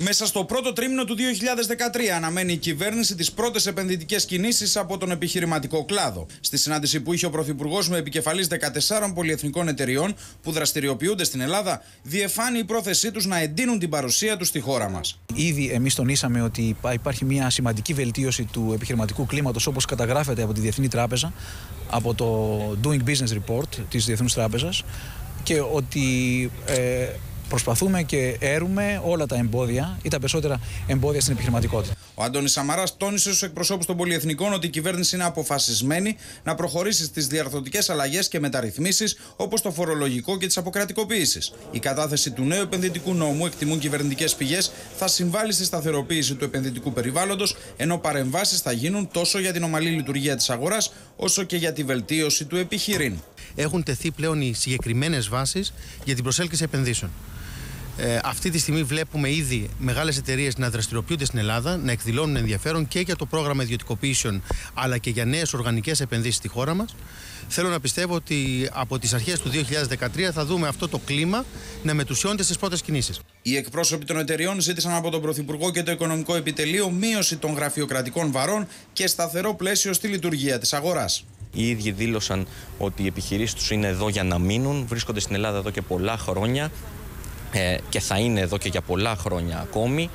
Μέσα στο πρώτο τρίμηνο του 2013 αναμένει η κυβέρνηση τις πρώτες επενδυτικές κινήσεις από τον επιχειρηματικό κλάδο. Στη συνάντηση που είχε ο Πρωθυπουργός με επικεφαλής 14 πολυεθνικών εταιριών που δραστηριοποιούνται στην Ελλάδα, διεφάνει η πρόθεσή τους να εντείνουν την παρουσία τους στη χώρα μας. Ήδη εμείς τονίσαμε ότι υπάρχει μια σημαντική βελτίωση του επιχειρηματικού κλίματος όπως καταγράφεται από τη Διεθνή Τράπεζα, από το Doing Business Report της Διεθνούς Τράπεζας και ότι ε, προσπαθούμε και έρουμε όλα τα εμπόδια ή τα περισσότερα εμπόδια στην επιχειρηματικότητα. Ο Αντώνη Σαμαράς τόνισε στους εκπροσώπους των πολυεθνικών ότι η κυβέρνηση είναι αποφασισμένη να προχωρήσει στις διαρθρωτικές αλλαγές και μεταρρυθμίσεις όπως το φορολογικό και τις αποκρατικοποιήσεις. Η κατάθεση του νέου επενδυτικού νόμου, εκτιμούν κυβερνητικές πηγές, θα συμβάλλει στη σταθεροποίηση του επενδυτικού περιβάλλοντος, ενώ παρεμβάσεις θα γίνουν τόσο για την ομαλή λειτουργία της αγοράς όσο και για τη βελτίωση του επιχειρήν. Έχουν τεθεί πλέον οι συγκεκριμένες βάσεις για την προσέλκυση επενδύσεων. Ε, αυτή τη στιγμή βλέπουμε ήδη μεγάλες εταιρείες να δραστηριοποιούνται στην Ελλάδα, να εκδηλώνουν ενδιαφέρον και για το πρόγραμμα ιδιωτικοποιήσεων αλλά και για νέες οργανικές επενδύσεις στη χώρα μας. Θέλω να πιστεύω ότι από τις αρχές του 2013 θα δούμε αυτό το κλίμα να μετουσιώνεται στις πρώτες κινήσεις. Οι εκπρόσωποι των εταιριών ζήτησαν από τον Πρωθυπουργό και το Οικονομικό Επιτελείο μείωση των γραφειοκρατικών βαρών και σταθερό πλαίσιο στη λειτουργία της αγοράς. Οι ίδιοι δήλωσαν ότι οι επιχειρήσεις τους είναι εδώ για να μείνουν, βρίσκονται στην Ελλάδα εδώ και πολλά χρόνια ε, και θα είναι εδώ και για πολλά χρόνια ακόμη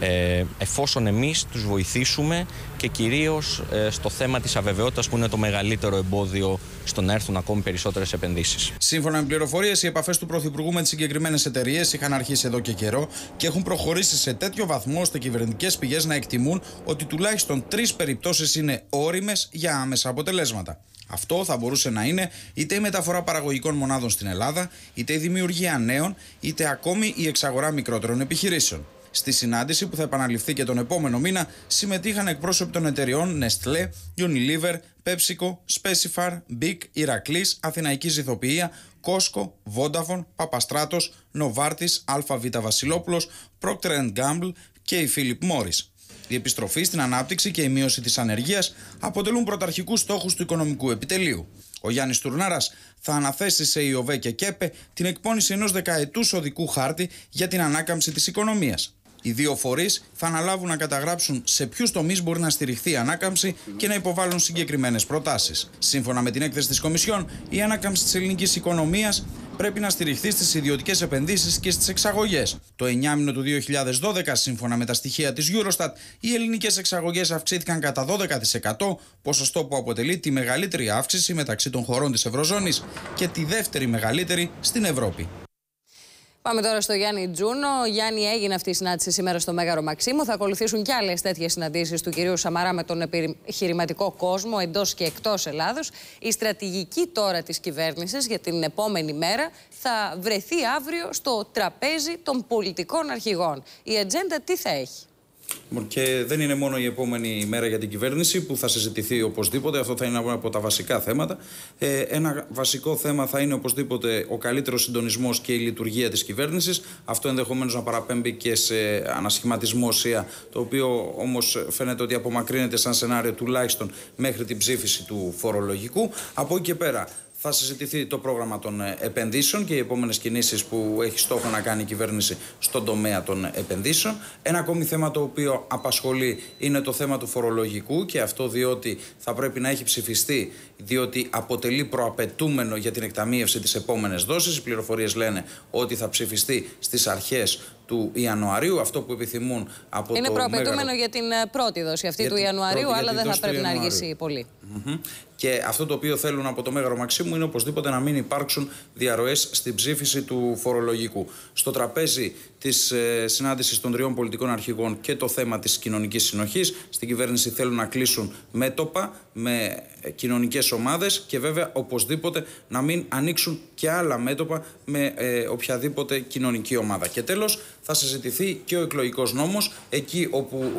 ε, εφόσον εμείς τους βοηθήσουμε και κυρίως ε, στο θέμα της αβεβαιότητας που είναι το μεγαλύτερο εμπόδιο στο να έρθουν ακόμη περισσότερες επενδύσεις. Σύμφωνα με πληροφορίες, οι επαφές του Πρωθυπουργού με τις συγκεκριμένες εταιρείες είχαν αρχίσει εδώ και καιρό και έχουν προχωρήσει σε τέτοιο βαθμό ώστε κυβερνητικές πηγές να εκτιμούν ότι τουλάχιστον τρεις περιπτώσεις είναι όριμες για άμεσα αποτελέσματα. Αυτό θα μπορούσε να είναι είτε η μεταφορά παραγωγικών μονάδων στην Ελλάδα, είτε η δημιουργία νέων, είτε ακόμη η εξαγορά μικρότερων επιχειρήσεων. Στη συνάντηση που θα επαναληφθεί και τον επόμενο μήνα συμμετείχαν εκπρόσωποι των εταιριών Nestlé, Unilever, PepsiCo, Specifar, Big, Ηρακλής, Αθηναϊκή Ζηθοποιία, Costco, Vodafone, Παπαστράτος, Novartis, ΑΒ Βασιλόπουλος, Procter Gamble και η Philip Morris. Η επιστροφή στην ανάπτυξη και η μείωση της ανεργίας αποτελούν πρωταρχικούς στόχους του οικονομικού επιτελείου. Ο Γιάννης Τουρνάρας θα αναθέσει σε ΙΟΒΕ και ΚΕΠΕ την εκπόνηση ενός δεκαετούς οδικού χάρτη για την ανάκαμψη της οικονομίας. Οι δύο φορείς θα αναλάβουν να καταγράψουν σε ποιους τομείς μπορεί να στηριχθεί η ανάκαμψη και να υποβάλουν συγκεκριμένες προτάσεις. Σύμφωνα με την έκθεση της Κομισιόν, η ανάκαμψη της ελληνικής οικονομίας πρέπει να στηριχθεί στις ιδιωτικές επενδύσεις και στις εξαγωγές. Το 9 μήνο του 2012, σύμφωνα με τα στοιχεία της Eurostat, οι ελληνικές εξαγωγές αυξήθηκαν κατά 12%, ποσοστό που αποτελεί τη μεγαλύτερη αύξηση μεταξύ των χωρών της Ευρωζώνης και τη δεύτερη μεγαλύτερη στην Ευρώπη. Πάμε τώρα στο Γιάννη Τζούνο. Γιάννη, έγινε αυτή η συνάντηση σήμερα στο Μέγαρο Μαξίμου. Θα ακολουθήσουν και άλλες τέτοιες συναντήσεις του κυρίου Σαμαρά με τον επιχειρηματικό κόσμο εντός και εκτός Ελλάδος. Η στρατηγική τώρα της κυβέρνησης για την επόμενη μέρα θα βρεθεί αύριο στο τραπέζι των πολιτικών αρχηγών. Η ατζέντα τι θα έχει; Λοιπόν, και δεν είναι μόνο η επόμενη μέρα για την κυβέρνηση που θα συζητηθεί οπωσδήποτε. Αυτό θα είναι ένα από τα βασικά θέματα. Ε, ένα βασικό θέμα θα είναι οπωσδήποτε ο καλύτερος συντονισμός και η λειτουργία της κυβέρνησης. Αυτό ενδεχομένως να παραπέμπει και σε ανασχηματισμό ΣΥΑ, το οποίο όμως φαίνεται ότι απομακρύνεται σαν σενάριο τουλάχιστον μέχρι την ψήφιση του φορολογικού. Από εκεί και πέρα θα συζητηθεί το πρόγραμμα των ε, επενδύσεων και οι επόμενες κινήσεις που έχει στόχο να κάνει η κυβέρνηση στον τομέα των επενδύσεων. Ένα ακόμη θέμα το οποίο απασχολεί είναι το θέμα του φορολογικού και αυτό διότι θα πρέπει να έχει ψηφιστεί, διότι αποτελεί προαπαιτούμενο για την εκταμείευση της επόμενε δόσει. Οι πληροφορίες λένε ότι θα ψηφιστεί στις αρχές του Ιανουαρίου, αυτό που επιθυμούν από είναι το. Είναι προαπαιτούμενο για την ε, πρώτη δόση αυτή του Ιανουαρίου, αλλά δεν θα πρέπει να αργήσει πολύ. Και αυτό το οποίο θέλουν από το Μέγαρο Μαξίμου είναι οπωσδήποτε να μην υπάρξουν διαρροές στην ψήφιση του φορολογικού. Στο τραπέζι της ε, συνάντησης των τριών πολιτικών αρχηγών και το θέμα της κοινωνικής συνοχής. Στην κυβέρνηση θέλουν να κλείσουν μέτωπα με κοινωνικές ομάδες και βέβαια οπωσδήποτε να μην ανοίξουν και άλλα μέτωπα με ε, οποιαδήποτε κοινωνική ομάδα. Και τέλος, θα συζητηθεί και ο εκλογικός νόμος, εκεί όπου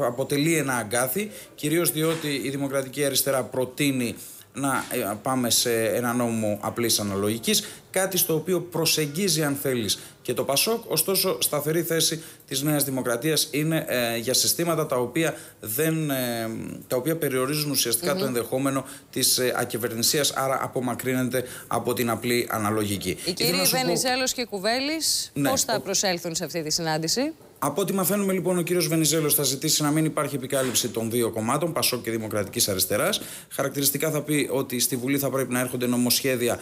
ε, αποτελεί ένα αγκάθι, κυρίως διότι η Δημοκρατική Αριστερά προτείνει να ε, πάμε σε ένα νόμο απλής αναλογικής, κάτι στο οποίο προσεγγίζει αν θέλεις και το Πασόκ, ωστόσο σταθερή θέση της Νέας Δημοκρατίας είναι ε, για συστήματα τα οποία, δεν, ε, τα οποία περιορίζουν ουσιαστικά το ενδεχόμενο της ε, ακυβερνησίας, άρα απομακρύνεται από την απλή αναλογική. Οι κύριοι Βενιζέλος και Κουβέλης ναι. πώς θα προσέλθουν σε αυτή τη συνάντηση; Από ό,τι μαθαίνουμε λοιπόν, ο κύριος Βενιζέλος θα ζητήσει να μην υπάρχει επικάλυψη των δύο κομμάτων, Πασόκ και Δημοκρατικής Αριστεράς. Χαρακτηριστικά θα πει ότι στη Βουλή θα πρέπει να έρχονται νομοσχέδια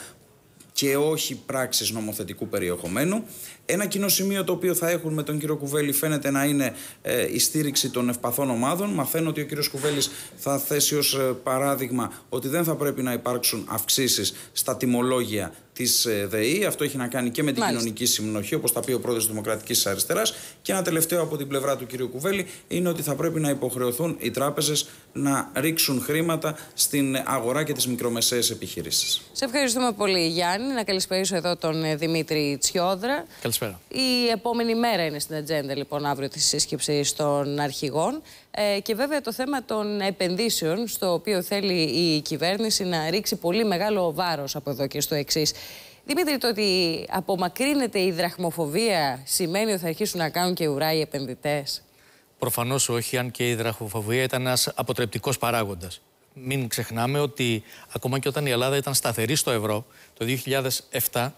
και όχι πράξεις νομοθετικού περιεχομένου. Ένα κοινό σημείο το οποίο θα έχουν με τον κύριο Κουβέλη φαίνεται να είναι ε, η στήριξη των ευπαθών ομάδων. Μαθαίνω ότι ο κύριος Κουβέλης θα θέσει ως ε, παράδειγμα ότι δεν θα πρέπει να υπάρξουν αυξήσεις στα τιμολόγια της ε, ΔΕΗ. Αυτό έχει να κάνει και με την Μάλιστα. κοινωνική συμμετοχή, όπως τα πει ο πρόεδρος Δημοκρατικής Αριστεράς. Και ένα τελευταίο από την πλευρά του κ. Κουβέλη είναι ότι θα πρέπει να υποχρεωθούν οι τράπεζες να ρίξουν χρήματα στην αγορά και τις μικρομεσαίες επιχειρήσεις. Σε ευχαριστούμε πολύ, Γιάννη. Να καλησπερίσω εδώ τον ε, Δημήτρη Τσιόδρα. Καλησπέρα. Η επόμενη μέρα είναι στην ατζέντα, λοιπόν, αύριο τη σύσκεψη των αρχηγών. Ε, και βέβαια το θέμα των επενδύσεων, στο οποίο θέλει η κυβέρνηση να ρίξει πολύ μεγάλο βάρος από εδώ και στο εξής. Δημήτρη, το ότι απομακρύνεται η δραχμοφοβία σημαίνει ότι θα αρχίσουν να κάνουν και ουρά οι επενδυτές; Προφανώς όχι, αν και η δραχοφοβία ήταν ένας αποτρεπτικός παράγοντας. Μην ξεχνάμε ότι ακόμα και όταν η Ελλάδα ήταν σταθερή στο ευρώ το 2007,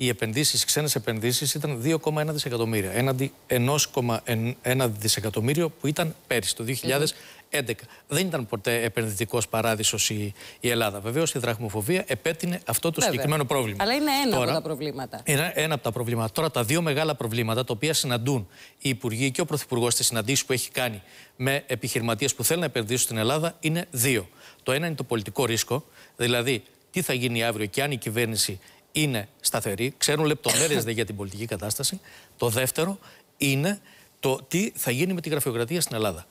οι επενδύσεις, οι ξένες επενδύσεις ήταν 2,1 δισεκατομμύρια έναντι 1,1 δισεκατομμύριο που ήταν πέρυσι το 2011. Δεν ήταν ποτέ επενδυτικός παράδεισος η, η Ελλάδα. Βεβαίως η δραχμοφοβία επέτεινε αυτό το Βέβαια. συγκεκριμένο πρόβλημα. Αλλά είναι ένα Τώρα, από τα προβλήματα. Είναι ένα από τα προβλήματα. Τώρα, τα δύο μεγάλα προβλήματα τα οποία συναντούν οι υπουργοί και ο πρωθυπουργός στις συναντήσεις που έχει κάνει με επιχειρηματίες που θέλουν να επενδύσουν στην Ελλάδα είναι δύο. Το ένα είναι το πολιτικό ρίσκο, δηλαδή τι θα γίνει αύριο και αν η κυβέρνηση είναι σταθερή, ξέρουν λεπτομέρειες για την πολιτική κατάσταση. Το δεύτερο είναι το τι θα γίνει με τη γραφειοκρατία στην Ελλάδα.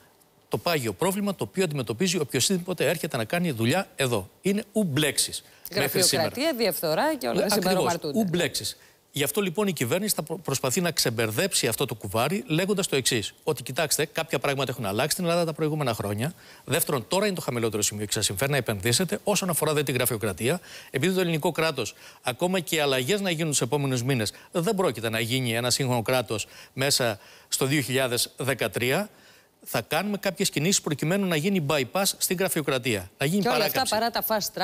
Το πάγιο πρόβλημα το οποίο αντιμετωπίζει οποιοδήποτε έρχεται να κάνει δουλειά εδώ. Είναι ουμπλέξεις. Γραφειοκρατία, διαφθορά και όλα συμπαρομαρτούνται. Ουμπλέξεις. Γι' αυτό λοιπόν η κυβέρνηση θα προ- προσπαθεί να ξεμπερδέψει αυτό το κουβάρι λέγοντας το εξής: Ότι κοιτάξτε, κάποια πράγματα έχουν αλλάξει στην Ελλάδα τα προηγούμενα χρόνια. Δεύτερον, τώρα είναι το χαμηλότερο σημείο και σας συμφέρει να επενδύσετε. Όσον αφορά δε τη γραφειοκρατία, επειδή το ελληνικό κράτος, ακόμα και οι αλλαγές να γίνουν τους επόμενους μήνες, δεν πρόκειται να γίνει ένα σύγχρονο κράτος μέσα στο 2013 θα κάνουμε κάποιες κινήσεις προκειμένου να γίνει bypass στην γραφειοκρατία. Να γίνει Και όλα αυτά παράκαμψη. παρά τα fast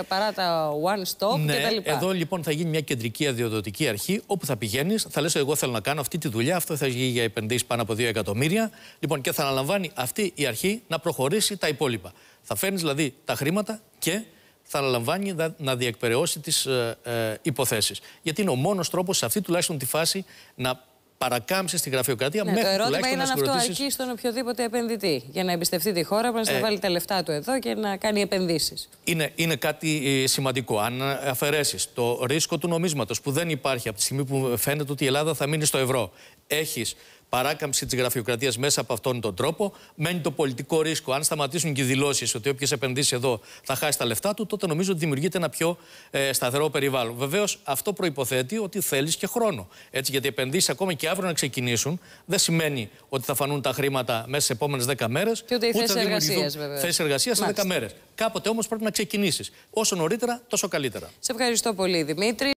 track, παρά τα one stop Ναι, κτλ. εδώ λοιπόν θα γίνει μια κεντρική αδειοδοτική αρχή όπου θα πηγαίνεις, θα λες εγώ θέλω να κάνω αυτή τη δουλειά, αυτό θα γίνει για επενδύσεις πάνω από 2 εκατομμύρια. Λοιπόν, και θα αναλαμβάνει αυτή η αρχή να προχωρήσει τα υπόλοιπα. Θα φέρνεις δηλαδή τα χρήματα και θα αναλαμβάνει να, να διεκπαιρεώσει τις ε, ε, υποθέσεις. Γιατί είναι ο μόνος τρόπος σε αυτή τουλάχιστον τη φάση να παρακάμψει τη γραφειοκρατία Ναι, μέχρι το ερώτημα τουλάχιστον είναι να αν αυτό συγκροτήσεις- αρκεί στον οποιοδήποτε επενδυτή για να εμπιστευτεί τη χώρα, πρέπει να Ε, βάλει τα λεφτά του εδώ και να κάνει επενδύσεις. είναι, είναι κάτι ε, σημαντικό. Αν αφαιρέσεις το ρίσκο του νομίσματος που δεν υπάρχει από τη στιγμή που φαίνεται ότι η Ελλάδα θα μείνει στο ευρώ, έχεις παράκαμψη της γραφειοκρατίας μέσα από αυτόν τον τρόπο, μένει το πολιτικό ρίσκο. Αν σταματήσουν και οι δηλώσεις ότι όποιο επενδύσεις εδώ θα χάσει τα λεφτά του, τότε νομίζω ότι δημιουργείται ένα πιο ε, σταθερό περιβάλλον. Βεβαίως, αυτό προποθέτει ότι θέλεις και χρόνο. Έτσι, γιατί επενδύσεις ακόμα και αύριο να ξεκινήσουν δεν σημαίνει ότι θα φανούν τα χρήματα μέσα στις επόμενες 10 μέρες. Και ούτε οι θέσεις εργασίας, βέβαια. Θέσεις εργασίας σε 10 Μάλιστα. μέρες. Κάποτε όμως πρέπει να ξεκινήσεις. Όσο νωρίτερα, τόσο καλύτερα. Σε ευχαριστώ πολύ, Δημήτρη.